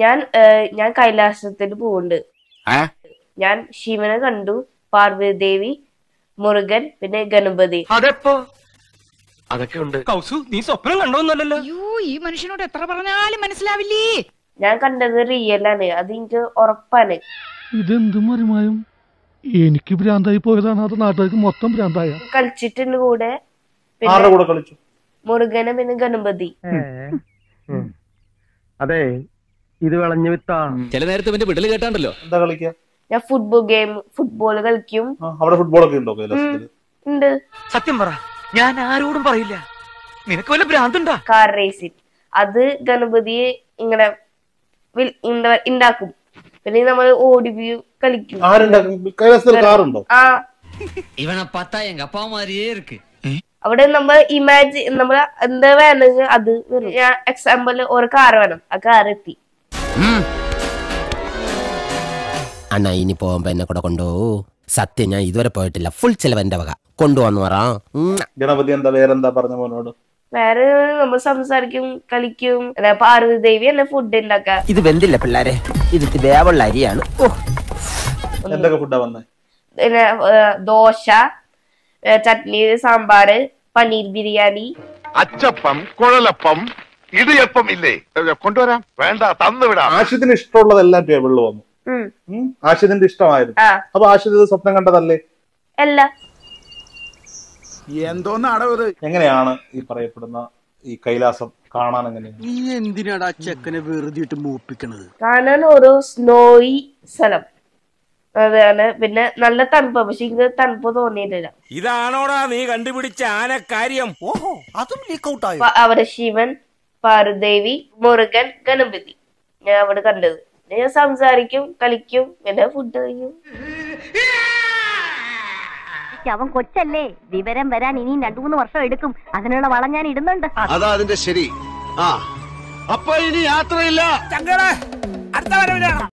ഞാൻ ഞാൻ കൈലാസത്തിൽ പോകുന്നുണ്ട് ഞാൻ ശിവനെ കണ്ടു. പാർവതി ദേവി മുരുകൻ പിന്നെ ഗണപതി. അതെപ്പോ? അതൊക്കെ ഉണ്ട്. കൗസു നീ സ്വപ്നം കണ്ടോന്നല്ലോ അയ്യോ ഈ മനുഷ്യനോട് എത്ര പറഞ്ഞാലും മനസ്സിലാവില്ലേ? ഞാൻ കണ്ടത് റിയലാണ് അത് എനിക്ക് ഉറപ്പാണ്. ഇതെന്തും മറിമായും? എനിക്ക് ഭ്രാന്തായി പോയതാണ്. അത് നാട്ടുകാർക്ക് മൊത്തം ഭ്രാന്തായ. കളിച്ചിട്ടുണ്ട് കൂടെ. ആരുടെ കൂടെ കളിച്ചു? മുരുകന് പിന്നെ ഗണപതി. അതെ ഇത് വിളഞ്ഞു വിത്താണ്. ചില നേരത്തെ പിന്നെ വിടൽ കേട്ടാണ്ടല്ലോ. എന്താ കളിക്കാ? ഞാൻ ഫുട്ബോൾ ഗെയിം ഫുട്ബോൾ കളിക്കും. അവിടെ ഫുട്ബോൾ ഒക്കെ ഉണ്ടോ ഉണ്ട്. സത്യം പറ ഞാൻ ആരോടും പറയില്ല. നിനക്ക് വല്ല ഉണ്ടോ കാർ റേസിങ് അത് ഗണപതിയെ ഇങ്ങനെ ഉണ്ടാക്കും പിന്നെ നമ്മൾ ഓടി കളിക്കും. ആരുണ്ടാക്കും? കൈലാസത്തിൽ കാറുണ്ടോ? ആ. ഇവനെ பார்த்தா எங்க அப்பா இருக்கு അവിടെ നമ്മൾ ഇമാജിൻ നമ്മൾ എന്താ വേണമെങ്കിൽ അത് ഞാൻ എക്സാമ്പിൾ ഒരു കാർ വേണം. ആ കാർ എത്തി. അണ്ണാ ഇനി പോകുമ്പോ എന്നെ കൂടെ കൊണ്ടുപോകൂ സത്യം ഞാൻ ഇതുവരെ പോയിട്ടില്ല. ഫുൾ ചെലവ് എന്റെ വക. കൊണ്ടുപോന്ന് പറ. ഗണപതി എന്താ വേറെന്താ പറഞ്ഞ മോനോട്? വേറെ നമ്മൾ സംസാരിക്കും കളിക്കും. അല്ല പാർവതി ദേവി അല്ല ഫുഡ് ഉണ്ടാക്കാൻ ഇത് വെന്തില്ല പിള്ളാരെ. ഇത് വേവുള്ള അരിയാണ്. എന്തൊക്കെ ഫുഡാ വന്നേ? പിന്നെ ദോശ ചട്നി സാമ്പാറ് പനീർ ബിരിയാണി. അച്ചപ്പം കുഴലപ്പം ഇടിയപ്പം ഇല്ലേ? കൊണ്ടുവരാം. വേണ്ട തന്നുവിടാം ആശുദിന് ഇഷ്ടമുള്ളതെല്ലാം ടേബിളിൽ വന്നു ആശുദിന്റെ ഇഷ്ടമായിരുന്നു. അപ്പൊ ഇത് സ്വപ്നം കണ്ടതല്ലേ? അല്ല. എന്തോന്നാടോ ഇത് എങ്ങനെയാണ് ഈ പറയപ്പെടുന്ന ഈ കൈലാസം കാണാൻ എങ്ങനെയാണ്? നീ എന്തിനാടാ ചെക്കനെ വെറുതെ ഇട്ട് മൂപ്പിക്കണത്? കാണാൻ ഒരു സ്നോയി സ്ഥലം. അതാണ് പിന്നെ നല്ല തണുപ്പ് പക്ഷെ ഇത് തണുപ്പ് തോന്നിയിട്ടില്ല. ഇതാണോടാ നീ കണ്ടുപിടിച്ച ആനക്കാര്യം? ഓഹോ അതും ലീക്ക് ഔട്ട് ആയോ? ശിവൻ പാർവദേവി മുരുകൻ ഗണപതി. ഞാൻ അവിടെ കണ്ടത്. ഞാൻ സംസാരിക്കും കളിക്കും പിന്നെ ഫുഡ് കഴിക്കും. അവൻ കൊച്ചല്ലേ? വിവരം വരാൻ ഇനിയും രണ്ടു മൂന്ന് വർഷം എടുക്കും. അതിനുള്ള വളം ഞാൻ ഇടുന്നുണ്ട്. അതാ അതിന്റെ ശരി. ആ അപ്പൊ ഇനി യാത്രയില്ല. അടുത്ത വരവിലാണ്